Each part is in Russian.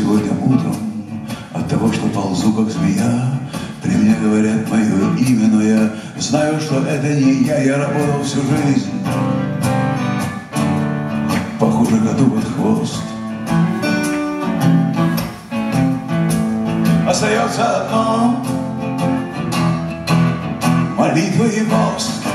утром от того, что ползу, как змея. При мне говорят мое имя, но я знаю, что это не я. Я работал всю жизнь, похоже, коту под хвост. Остается одно молитва и пост.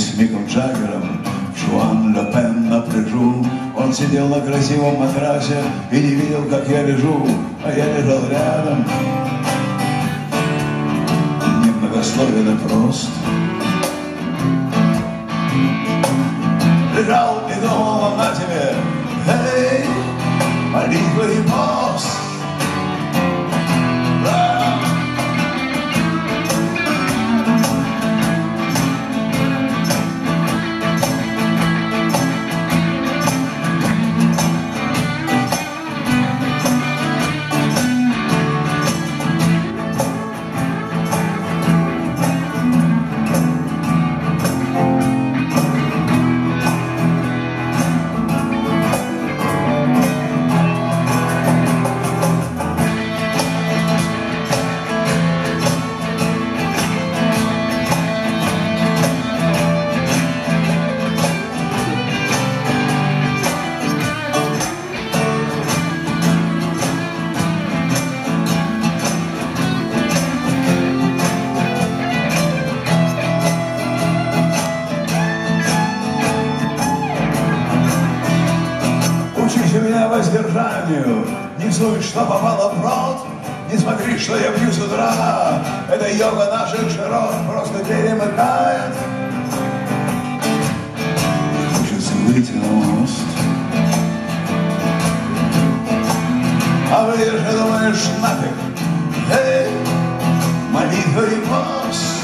С Миком Джаггером, Жуан Ле Пен на пляжу. Он сидел на красивом матрасе и не видел, как я лежу, а я лежал рядом. Немногословен и прост. Воздержанию, не суй, что попало в рот, не смотри, что я пью с утра. Это йога наших широт просто перемыкает. Хочется выйти на мост. А вы же думаешь, нафиг, эй, молитва и пост.